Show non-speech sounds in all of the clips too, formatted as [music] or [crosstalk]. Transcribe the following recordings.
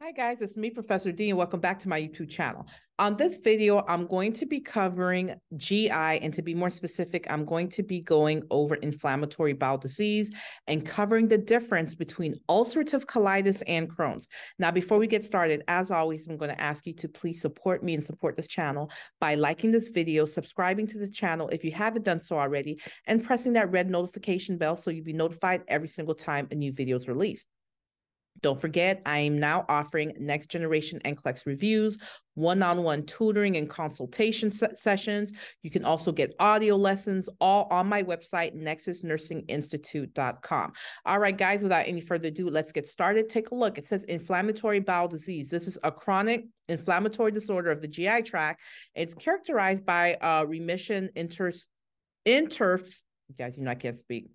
Hi guys, it's me, Professor D, and welcome back to my YouTube channel. On this video, I'm going to be covering GI, and to be more specific, I'm going to be going over inflammatory bowel disease and covering the difference between ulcerative colitis and Crohn's. Now, before we get started, as always, I'm going to ask you to please support me and support this channel by liking this video, subscribing to the channel if you haven't done so already, and pressing that red notification bell so you'll be notified every single time a new video is released. Don't forget, I am now offering next generation NCLEX reviews, one on one tutoring and consultation sessions. You can also get audio lessons all on my website, nexusnursinginstitute.com. All right, guys, without any further ado, let's get started. Take a look. It says inflammatory bowel disease. This is a chronic inflammatory disorder of the GI tract. It's characterized by uh, remission inter, inter, guys, you know, I can't speak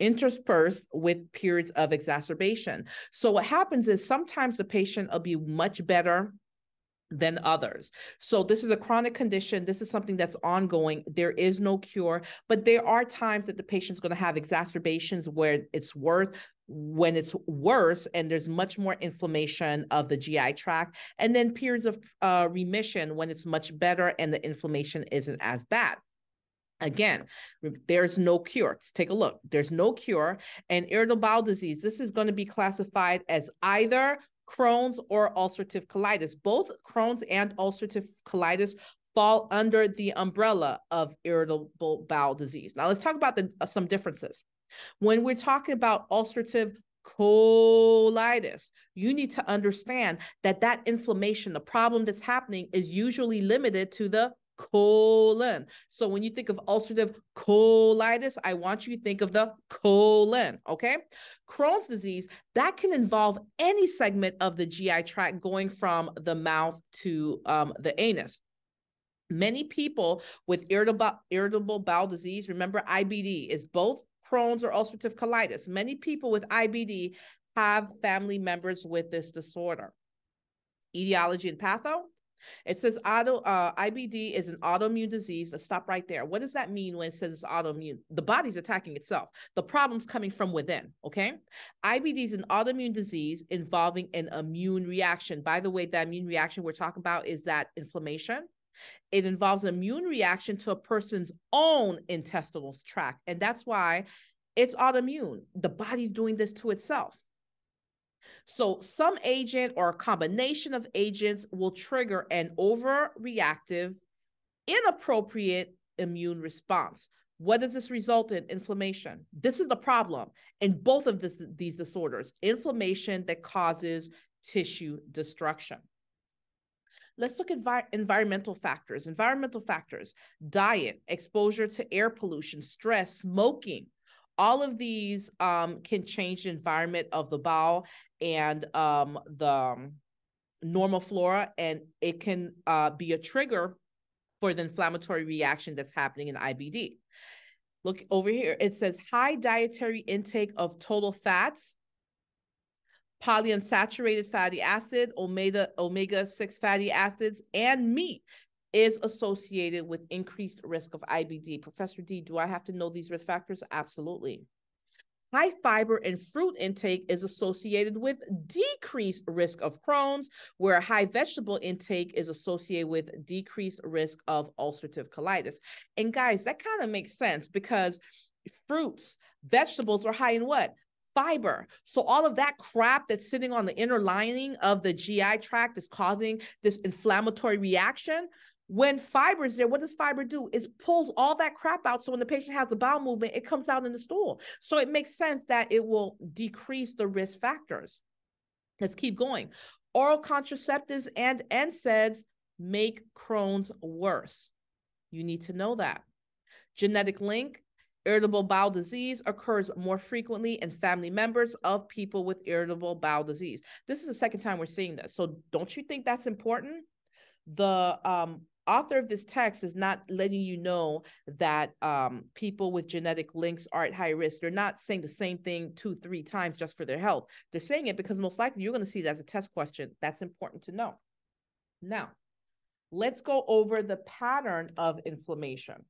interspersed with periods of exacerbation. So what happens is sometimes the patient will be much better than others. So this is a chronic condition. This is something that's ongoing. There is no cure, but there are times that the patient's going to have exacerbations where it's worse when it's worse and there's much more inflammation of the GI tract and then periods of uh, remission when it's much better and the inflammation isn't as bad. Again, there's no cure. Let's take a look. There's no cure. And irritable bowel disease, this is going to be classified as either Crohn's or ulcerative colitis. Both Crohn's and ulcerative colitis fall under the umbrella of irritable bowel disease. Now, let's talk about the, uh, some differences. When we're talking about ulcerative colitis, you need to understand that that inflammation, the problem that's happening, is usually limited to the colon. So when you think of ulcerative colitis, I want you to think of the colon, okay? Crohn's disease, that can involve any segment of the GI tract going from the mouth to um, the anus. Many people with irritable, irritable bowel disease, remember IBD is both Crohn's or ulcerative colitis. Many people with IBD have family members with this disorder. Etiology and patho, it says auto uh, IBD is an autoimmune disease. Let's stop right there. What does that mean when it says it's autoimmune? The body's attacking itself. The problem's coming from within. Okay. IBD is an autoimmune disease involving an immune reaction. By the way, that immune reaction we're talking about is that inflammation. It involves an immune reaction to a person's own intestinal tract. And that's why it's autoimmune. The body's doing this to itself. So, some agent or a combination of agents will trigger an overreactive, inappropriate immune response. What does this result in? Inflammation. This is the problem in both of this, these disorders inflammation that causes tissue destruction. Let's look at vi- environmental factors. Environmental factors diet, exposure to air pollution, stress, smoking, all of these um, can change the environment of the bowel and um, the um, normal flora, and it can uh, be a trigger for the inflammatory reaction that's happening in IBD. Look over here, it says high dietary intake of total fats, polyunsaturated fatty acid, omega omega 6 fatty acids, and meat is associated with increased risk of IBD. Professor D, do I have to know these risk factors? Absolutely. High fiber and fruit intake is associated with decreased risk of Crohn's, where high vegetable intake is associated with decreased risk of ulcerative colitis. And guys, that kind of makes sense because fruits, vegetables are high in what? fiber. So all of that crap that's sitting on the inner lining of the GI tract is causing this inflammatory reaction. When fiber is there, what does fiber do? It pulls all that crap out. So when the patient has a bowel movement, it comes out in the stool. So it makes sense that it will decrease the risk factors. Let's keep going. Oral contraceptives and NSAIDs make Crohn's worse. You need to know that. Genetic link Irritable bowel disease occurs more frequently in family members of people with irritable bowel disease. This is the second time we're seeing this. So don't you think that's important? The um, author of this text is not letting you know that um, people with genetic links are at high risk. They're not saying the same thing two, three times just for their health. They're saying it because most likely you're going to see it as a test question. That's important to know. Now, let's go over the pattern of inflammation.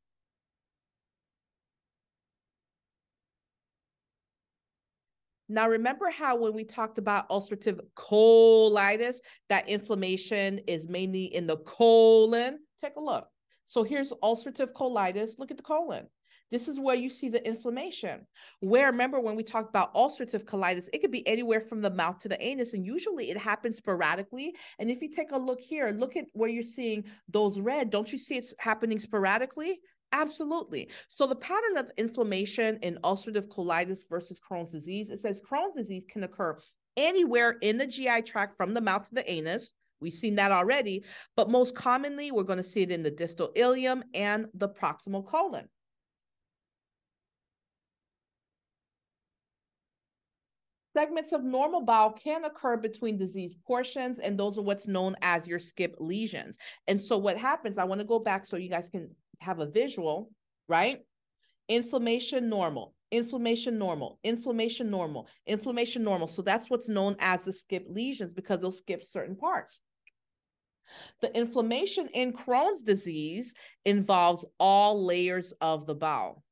Now, remember how when we talked about ulcerative colitis, that inflammation is mainly in the colon? Take a look. So here's ulcerative colitis. Look at the colon. This is where you see the inflammation. Where remember when we talked about ulcerative colitis, it could be anywhere from the mouth to the anus, and usually it happens sporadically. And if you take a look here, look at where you're seeing those red. Don't you see it's happening sporadically? Absolutely. So the pattern of inflammation in ulcerative colitis versus Crohn's disease, it says Crohn's disease can occur anywhere in the GI tract from the mouth to the anus. We've seen that already, but most commonly, we're going to see it in the distal ileum and the proximal colon. Segments of normal bowel can occur between diseased portions, and those are what's known as your skip lesions. And so, what happens, I want to go back so you guys can have a visual, right? Inflammation normal, inflammation normal, inflammation normal, inflammation normal. So, that's what's known as the skip lesions because they'll skip certain parts. The inflammation in Crohn's disease involves all layers of the bowel.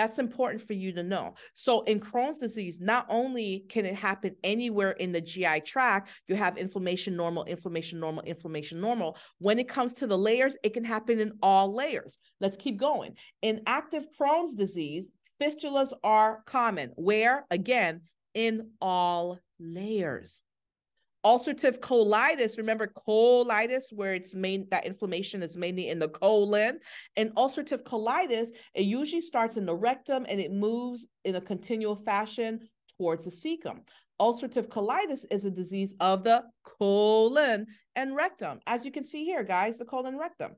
That's important for you to know. So, in Crohn's disease, not only can it happen anywhere in the GI tract, you have inflammation normal, inflammation normal, inflammation normal. When it comes to the layers, it can happen in all layers. Let's keep going. In active Crohn's disease, fistulas are common. Where? Again, in all layers ulcerative colitis remember colitis where it's main that inflammation is mainly in the colon? And ulcerative colitis it usually starts in the rectum and it moves in a continual fashion towards the cecum. Ulcerative colitis is a disease of the colon and rectum. As you can see here guys the colon rectum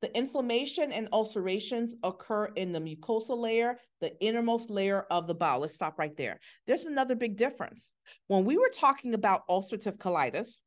the inflammation and ulcerations occur in the mucosal layer, the innermost layer of the bowel. Let's stop right there. There's another big difference. When we were talking about ulcerative colitis,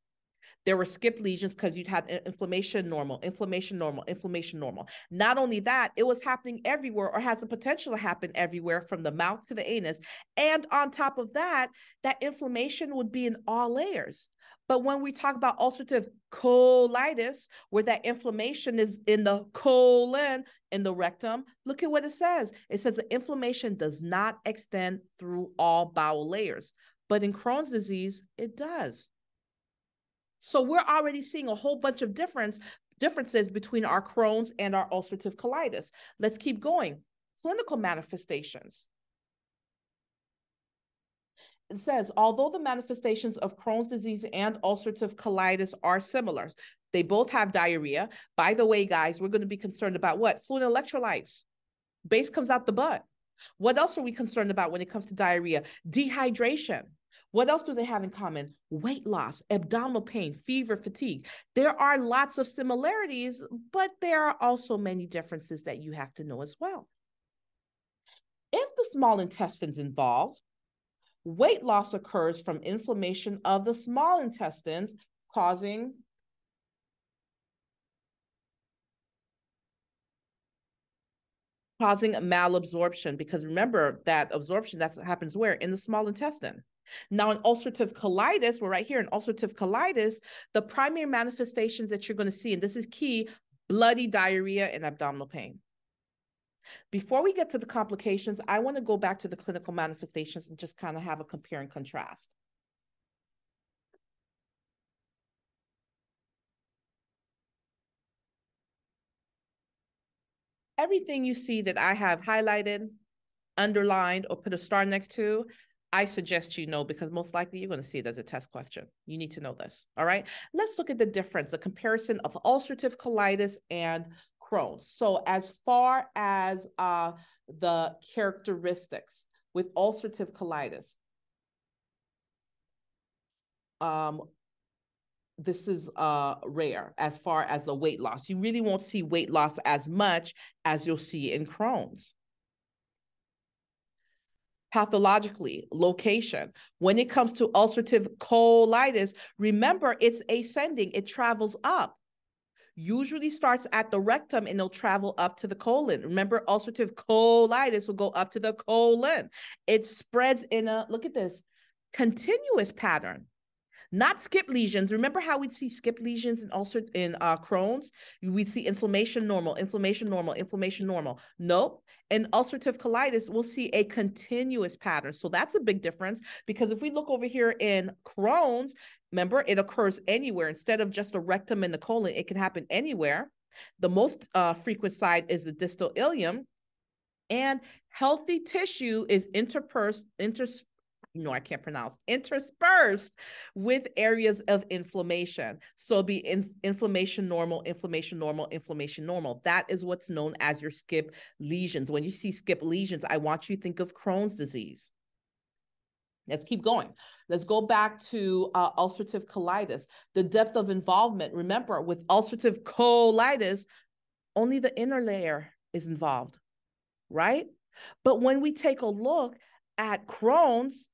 there were skip lesions because you'd had inflammation normal, inflammation normal, inflammation normal. Not only that, it was happening everywhere or has the potential to happen everywhere from the mouth to the anus. And on top of that, that inflammation would be in all layers. But when we talk about ulcerative colitis, where that inflammation is in the colon, in the rectum, look at what it says. It says the inflammation does not extend through all bowel layers. But in Crohn's disease, it does. So we're already seeing a whole bunch of difference differences between our Crohn's and our ulcerative colitis. Let's keep going. Clinical manifestations. It says, although the manifestations of Crohn's disease and ulcerative colitis are similar, they both have diarrhea. By the way, guys, we're going to be concerned about what? Fluid electrolytes. Base comes out the butt. What else are we concerned about when it comes to diarrhea? Dehydration. What else do they have in common? Weight loss, abdominal pain, fever, fatigue. There are lots of similarities, but there are also many differences that you have to know as well. If the small intestine's involved, weight loss occurs from inflammation of the small intestines, causing causing malabsorption because remember that absorption that happens where in the small intestine now, in ulcerative colitis, we're right here in ulcerative colitis, the primary manifestations that you're going to see, and this is key bloody diarrhea and abdominal pain. Before we get to the complications, I want to go back to the clinical manifestations and just kind of have a compare and contrast. Everything you see that I have highlighted, underlined, or put a star next to, I suggest you know because most likely you're going to see it as a test question. You need to know this. All right. Let's look at the difference, the comparison of ulcerative colitis and Crohn's. So, as far as uh, the characteristics with ulcerative colitis, um, this is uh, rare as far as the weight loss. You really won't see weight loss as much as you'll see in Crohn's pathologically, location. When it comes to ulcerative colitis, remember it's ascending, it travels up. Usually starts at the rectum and it'll travel up to the colon. Remember, ulcerative colitis will go up to the colon. It spreads in a, look at this, continuous pattern. Not skip lesions. Remember how we'd see skip lesions in ulcer in uh, Crohn's? We'd see inflammation normal, inflammation normal, inflammation normal. Nope. In ulcerative colitis, we'll see a continuous pattern. So that's a big difference because if we look over here in Crohn's, remember it occurs anywhere instead of just a rectum and the colon. It can happen anywhere. The most uh, frequent site is the distal ileum, and healthy tissue is interpers inters no, I can't pronounce, interspersed with areas of inflammation. So be in, inflammation normal, inflammation normal, inflammation normal. That is what's known as your skip lesions. When you see skip lesions, I want you to think of Crohn's disease. Let's keep going. Let's go back to uh, ulcerative colitis. The depth of involvement. Remember, with ulcerative colitis, only the inner layer is involved, right? But when we take a look at Crohn's,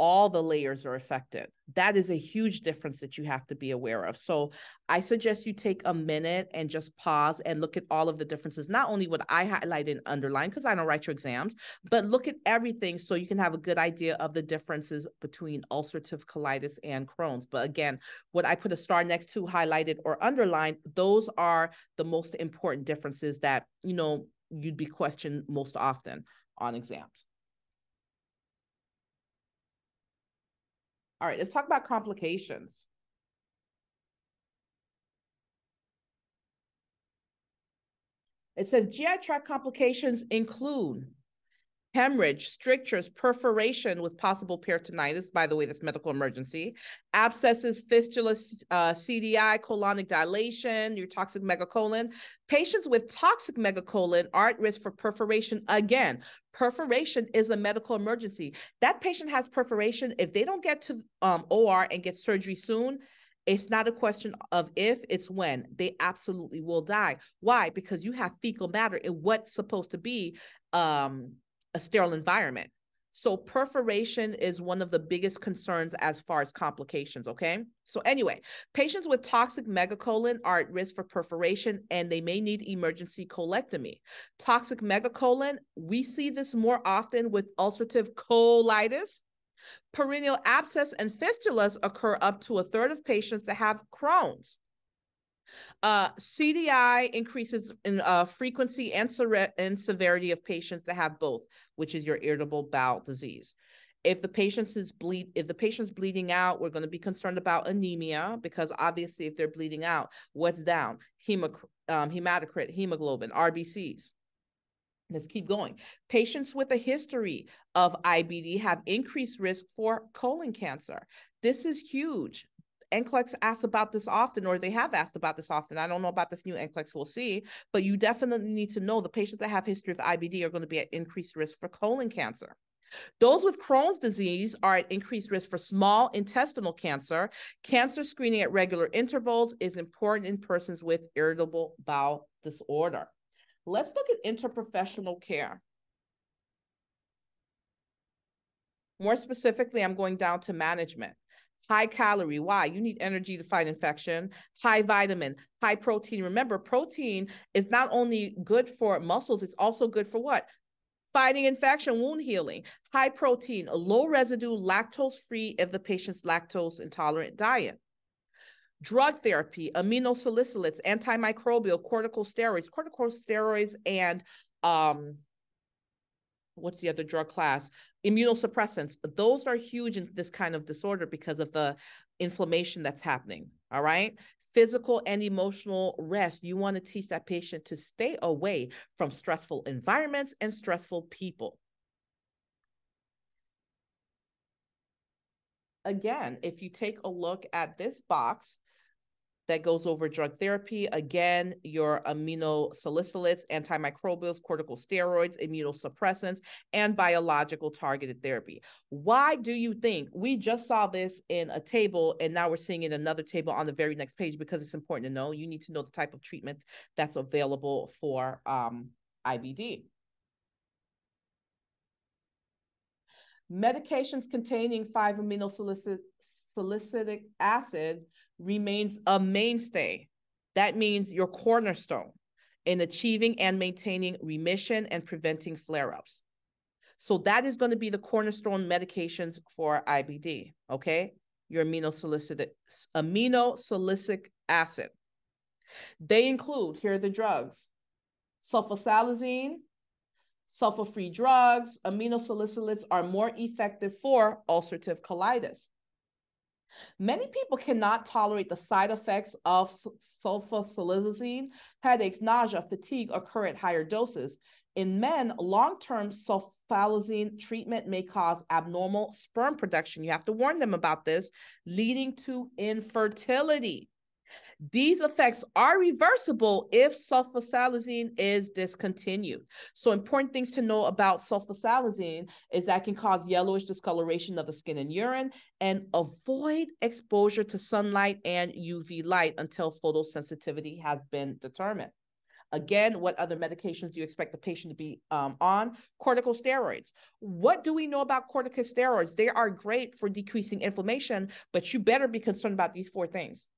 all the layers are affected. That is a huge difference that you have to be aware of. So I suggest you take a minute and just pause and look at all of the differences, not only what I highlight and underline, because I don't write your exams, but look at everything so you can have a good idea of the differences between ulcerative colitis and Crohn's. But again, what I put a star next to highlighted or underlined, those are the most important differences that, you know, you'd be questioned most often on exams. All right, let's talk about complications. It says GI tract complications include hemorrhage, strictures, perforation with possible peritonitis. By the way, this medical emergency, abscesses, fistulas, uh, CDI, colonic dilation, your toxic megacolon. Patients with toxic megacolon are at risk for perforation. Again, perforation is a medical emergency. That patient has perforation. If they don't get to um, OR and get surgery soon, it's not a question of if, it's when. They absolutely will die. Why? Because you have fecal matter in what's supposed to be um, a sterile environment. So perforation is one of the biggest concerns as far as complications, okay? So anyway, patients with toxic megacolon are at risk for perforation and they may need emergency colectomy. Toxic megacolon, we see this more often with ulcerative colitis. Perineal abscess and fistulas occur up to a third of patients that have Crohn's. Uh, CDI increases in uh, frequency and, and severity of patients that have both, which is your irritable bowel disease. If the patient is bleed, if the patient's bleeding out, we're going to be concerned about anemia because obviously, if they're bleeding out, what's down? Hemo, um, hematocrit, hemoglobin, RBCs. Let's keep going. Patients with a history of IBD have increased risk for colon cancer. This is huge. NCLEX asks about this often, or they have asked about this often. I don't know about this new NCLEX, we'll see, but you definitely need to know the patients that have history of IBD are going to be at increased risk for colon cancer. Those with Crohn's disease are at increased risk for small intestinal cancer. Cancer screening at regular intervals is important in persons with irritable bowel disorder. Let's look at interprofessional care. More specifically, I'm going down to management high calorie. Why? You need energy to fight infection, high vitamin, high protein. Remember, protein is not only good for muscles, it's also good for what? Fighting infection, wound healing, high protein, low residue, lactose free if the patient's lactose intolerant diet. Drug therapy, aminosalicylates, antimicrobial, corticosteroids, corticosteroids, and um, what's the other drug class? Immunosuppressants. Those are huge in this kind of disorder because of the inflammation that's happening. All right. Physical and emotional rest. You want to teach that patient to stay away from stressful environments and stressful people. Again, if you take a look at this box, that goes over drug therapy. Again, your aminosalicylates, antimicrobials, corticosteroids, immunosuppressants, and biological targeted therapy. Why do you think we just saw this in a table and now we're seeing in another table on the very next page? Because it's important to know. You need to know the type of treatment that's available for um, IBD. Medications containing 5-aminosalicylic acid remains a mainstay. That means your cornerstone in achieving and maintaining remission and preventing flare ups. So that is going to be the cornerstone medications for IBD. Okay. your aminosalicylate aminosalicic acid. They include, here are the drugs, sulfasalazine, sulfa-free drugs, aminosalicylates are more effective for ulcerative colitis. Many people cannot tolerate the side effects of sulfasalazine. Headaches, nausea, fatigue occur at higher doses. In men, long-term sulfasalazine treatment may cause abnormal sperm production. You have to warn them about this, leading to infertility. These effects are reversible if sulfasalazine is discontinued. So important things to know about sulfasalazine is that can cause yellowish discoloration of the skin and urine and avoid exposure to sunlight and UV light until photosensitivity has been determined. Again, what other medications do you expect the patient to be um, on? Corticosteroids. What do we know about corticosteroids? They are great for decreasing inflammation, but you better be concerned about these four things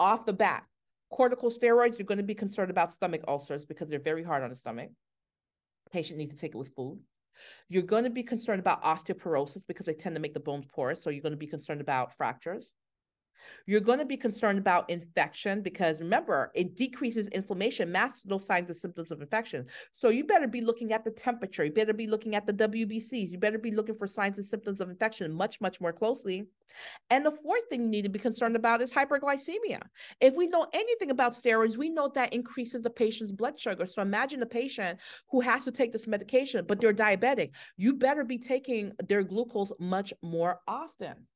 off the bat. Corticosteroids, you're going to be concerned about stomach ulcers because they're very hard on the stomach. Patient needs to take it with food. You're going to be concerned about osteoporosis because they tend to make the bones porous. So you're going to be concerned about fractures. You're going to be concerned about infection because remember, it decreases inflammation, masks those signs and symptoms of infection. So you better be looking at the temperature. You better be looking at the WBCs. You better be looking for signs and symptoms of infection much, much more closely. And the fourth thing you need to be concerned about is hyperglycemia. If we know anything about steroids, we know that increases the patient's blood sugar. So imagine a patient who has to take this medication, but they're diabetic. You better be taking their glucose much more often.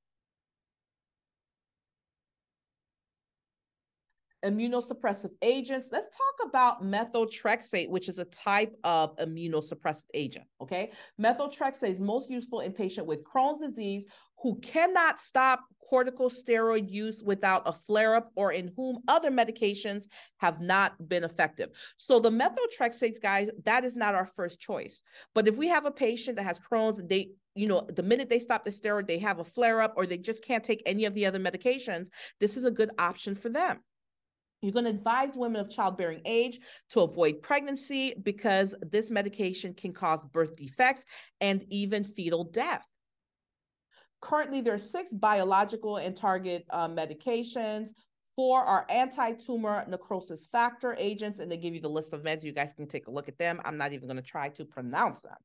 Immunosuppressive agents. Let's talk about methotrexate, which is a type of immunosuppressive agent. Okay. Methotrexate is most useful in patients with Crohn's disease who cannot stop corticosteroid use without a flare up or in whom other medications have not been effective. So the methotrexate guys, that is not our first choice. But if we have a patient that has Crohn's, they you know, the minute they stop the steroid, they have a flare up or they just can't take any of the other medications, this is a good option for them. You're going to advise women of childbearing age to avoid pregnancy because this medication can cause birth defects and even fetal death. Currently, there are six biological and target uh, medications. Four are anti-tumor necrosis factor agents, and they give you the list of meds. You guys can take a look at them. I'm not even going to try to pronounce them.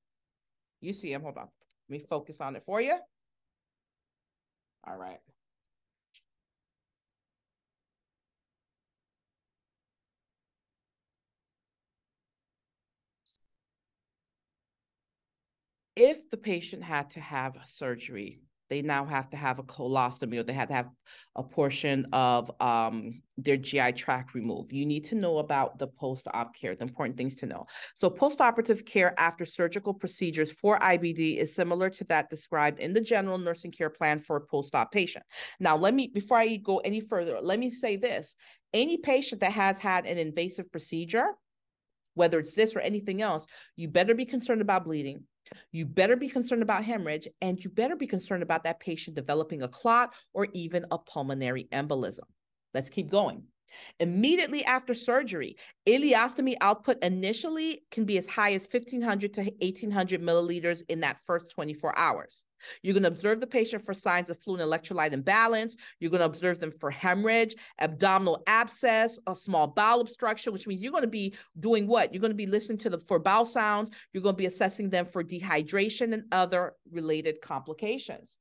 You see them. Hold on. Let me focus on it for you. All right. If the patient had to have surgery, they now have to have a colostomy or they had to have a portion of um, their GI tract removed. You need to know about the post op care, the important things to know. So, post operative care after surgical procedures for IBD is similar to that described in the general nursing care plan for a post op patient. Now, let me, before I go any further, let me say this any patient that has had an invasive procedure, whether it's this or anything else, you better be concerned about bleeding you better be concerned about hemorrhage and you better be concerned about that patient developing a clot or even a pulmonary embolism. Let's keep going. Immediately after surgery, ileostomy output initially can be as high as 1500 to 1800 milliliters in that first 24 hours. You're going to observe the patient for signs of fluid electrolyte imbalance. You're going to observe them for hemorrhage, abdominal abscess, a small bowel obstruction, which means you're going to be doing what? You're going to be listening to the for bowel sounds. You're going to be assessing them for dehydration and other related complications.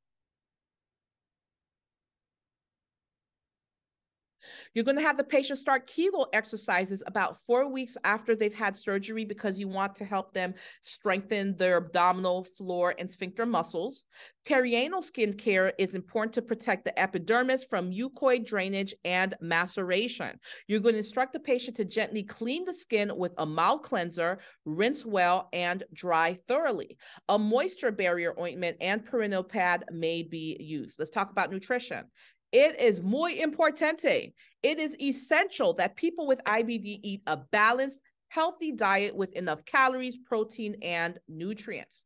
You're going to have the patient start Kegel exercises about four weeks after they've had surgery because you want to help them strengthen their abdominal floor and sphincter muscles. Perianal skin care is important to protect the epidermis from mucoid drainage and maceration. You're going to instruct the patient to gently clean the skin with a mild cleanser, rinse well, and dry thoroughly. A moisture barrier ointment and perineal pad may be used. Let's talk about nutrition. It is muy importante. It is essential that people with IBD eat a balanced, healthy diet with enough calories, protein, and nutrients.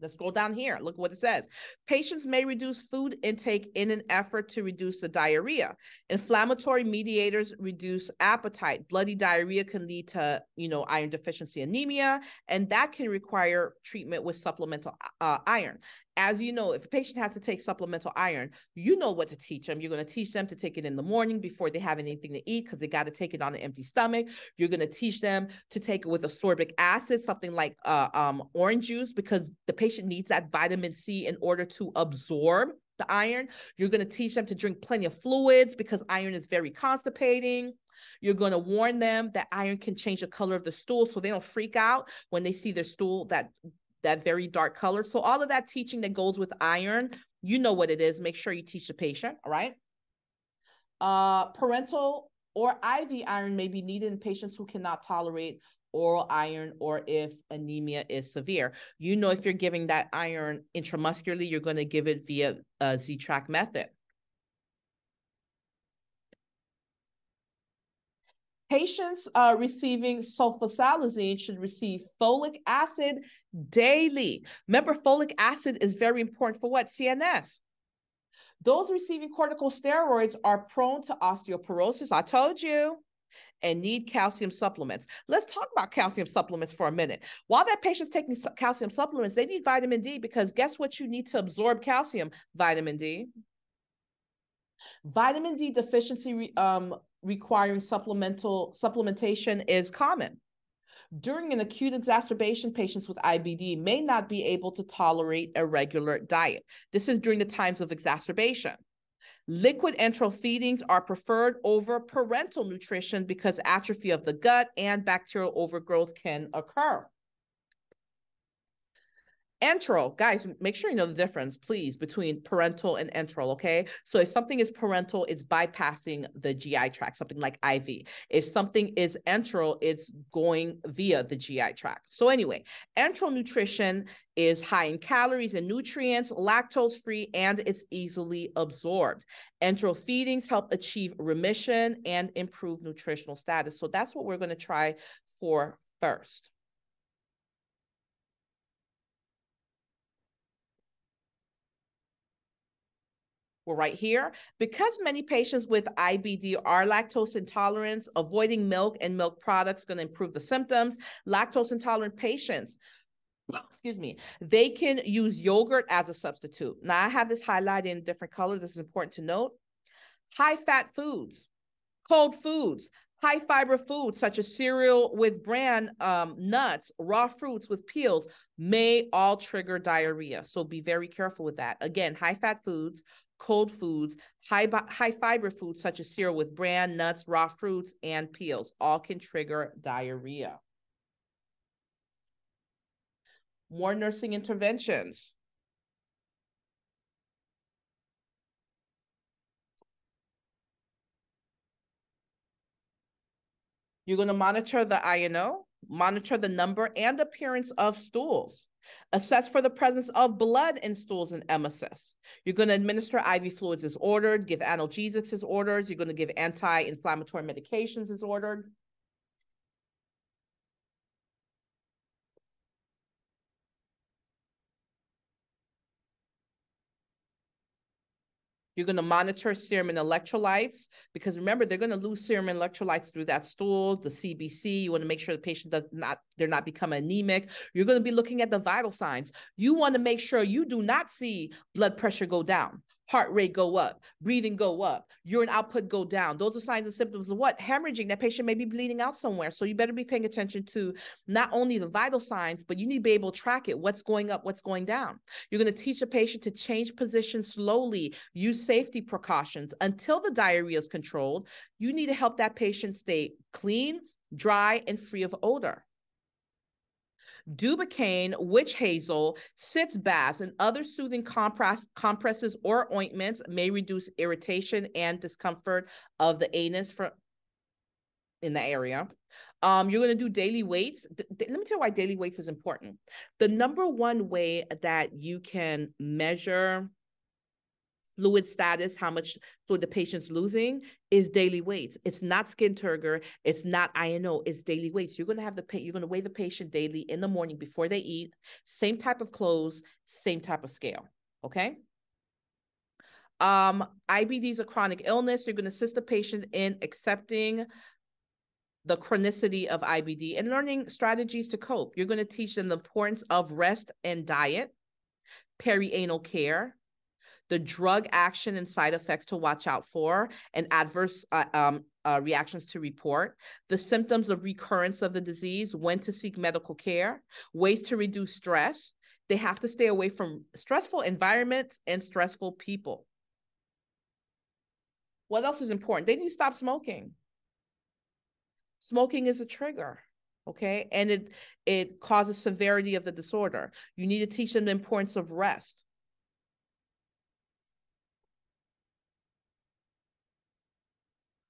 Let's go down here. Look what it says. Patients may reduce food intake in an effort to reduce the diarrhea. Inflammatory mediators reduce appetite. Bloody diarrhea can lead to, you know, iron deficiency anemia, and that can require treatment with supplemental uh, iron. As you know, if a patient has to take supplemental iron, you know what to teach them. You're going to teach them to take it in the morning before they have anything to eat because they got to take it on an empty stomach. You're going to teach them to take it with ascorbic acid, something like uh, um, orange juice, because the patient needs that vitamin C in order to absorb the iron. You're going to teach them to drink plenty of fluids because iron is very constipating. You're going to warn them that iron can change the color of the stool so they don't freak out when they see their stool that that very dark color. So all of that teaching that goes with iron, you know what it is. Make sure you teach the patient, all right? Uh, parental or IV iron may be needed in patients who cannot tolerate oral iron or if anemia is severe. You know, if you're giving that iron intramuscularly, you're going to give it via a Z-Track method. Patients uh, receiving sulfasalazine should receive folic acid daily. Remember, folic acid is very important for what? CNS. Those receiving corticosteroids are prone to osteoporosis. I told you and need calcium supplements. Let's talk about calcium supplements for a minute. While that patient's taking calcium supplements, they need vitamin D because guess what you need to absorb calcium? Vitamin D. Vitamin D deficiency um, requiring supplemental supplementation is common. During an acute exacerbation, patients with IBD may not be able to tolerate a regular diet. This is during the times of exacerbation. Liquid enteral feedings are preferred over parental nutrition because atrophy of the gut and bacterial overgrowth can occur. Enteral, guys, make sure you know the difference, please, between parental and enteral, okay? So if something is parental, it's bypassing the GI tract, something like IV. If something is enteral, it's going via the GI tract. So anyway, enteral nutrition is high in calories and nutrients, lactose free, and it's easily absorbed. Enteral feedings help achieve remission and improve nutritional status. So that's what we're going to try for first. We're right here. Because many patients with IBD are lactose intolerant, avoiding milk and milk products going to improve the symptoms. Lactose intolerant patients [coughs] excuse me, they can use yogurt as a substitute. Now I have this highlighted in different colors. This is important to note. High fat foods, cold foods, high fiber foods such as cereal with bran um, nuts, raw fruits with peels may all trigger diarrhea. So be very careful with that. Again, high fat foods, cold foods, high, high fiber foods such as cereal with bran, nuts, raw fruits, and peels. All can trigger diarrhea. More nursing interventions. You're going to monitor the I&O, monitor the number and appearance of stools. Assess for the presence of blood in stools and emesis. You're going to administer IV fluids as ordered, give analgesics as ordered. You're going to give anti-inflammatory medications as ordered. You're going to monitor serum and electrolytes because remember they're going to lose serum and electrolytes through that stool, the CBC. You want to make sure the patient does not they're not become anemic. You're going to be looking at the vital signs. You want to make sure you do not see blood pressure go down heart rate go up, breathing go up, urine output go down. Those are signs and symptoms of what? Hemorrhaging. That patient may be bleeding out somewhere. So you better be paying attention to not only the vital signs, but you need to be able to track it. What's going up, what's going down. You're going to teach a patient to change position slowly, use safety precautions until the diarrhea is controlled. You need to help that patient stay clean, dry, and free of odor. Dibucaine, witch hazel, sitz baths, and other soothing compress, compresses or ointments may reduce irritation and discomfort of the anus in the area. Um, you're going to do daily weights. let me tell you why daily weights is important. The number one way that you can measure fluid status, how much fluid the patient's losing, is daily weights. It's not skin turgor. It's not I&O. It's daily weights. You're going to have the you're going to weigh the patient daily in the morning before they eat. Same type of clothes, same type of scale. Okay. Um, IBD is a chronic illness. You're going to assist the patient in accepting the chronicity of IBD and learning strategies to cope. You're going to teach them the importance of rest and diet perianal care, the drug action and side effects to watch out for, and adverse uh, um, uh, reactions to report, the symptoms of recurrence of the disease, when to seek medical care, ways to reduce stress. They have to stay away from stressful environments and stressful people. What else is important? They need to stop smoking. Smoking is a trigger okay and it it causes severity of the disorder you need to teach them the importance of rest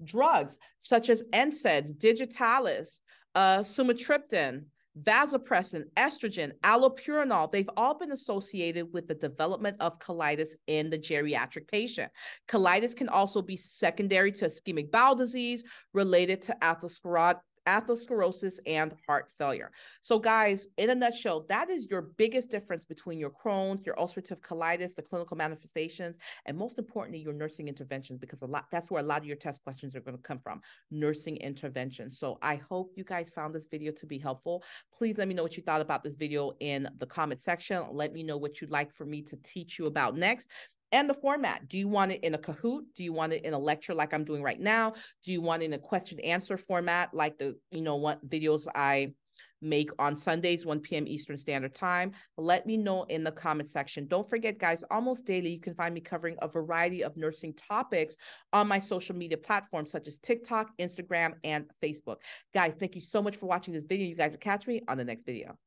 drugs such as NSAIDs, digitalis, uh, sumatriptan, vasopressin, estrogen, allopurinol, they've all been associated with the development of colitis in the geriatric patient. Colitis can also be secondary to ischemic bowel disease related to atherosclerotic atherosclerosis, and heart failure. So, guys, in a nutshell, that is your biggest difference between your Crohn's, your ulcerative colitis, the clinical manifestations, and most importantly, your nursing interventions, because a lot that's where a lot of your test questions are going to come from nursing interventions. So, I hope you guys found this video to be helpful. Please let me know what you thought about this video in the comment section. Let me know what you'd like for me to teach you about next and the format. Do you want it in a Kahoot? Do you want it in a lecture like I'm doing right now? Do you want it in a question answer format like the, you know, what videos I make on Sundays, 1 p.m. Eastern Standard Time. Let me know in the comment section. Don't forget, guys, almost daily, you can find me covering a variety of nursing topics on my social media platforms such as TikTok, Instagram, and Facebook. Guys, thank you so much for watching this video. You guys will catch me on the next video.